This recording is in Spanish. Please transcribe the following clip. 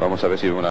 Vamos a ver si una